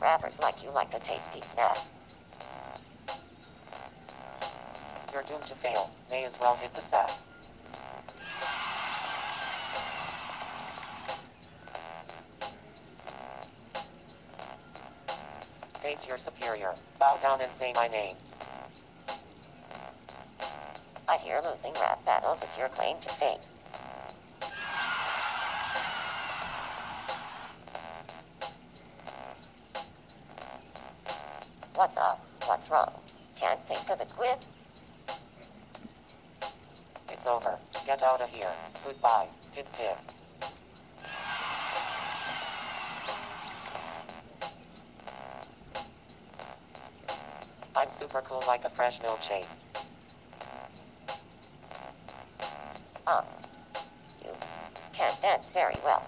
rappers like you like a tasty snack. You're doomed to fail. May as well hit the sack. Face your superior. Bow down and say my name. I hear losing rap battles is your claim to fame. What's up? What's wrong? Can't think of a quid? It's over. Get out of here. Goodbye. Pit pit. I'm super cool like a fresh milkshake. Um, you can't dance very well.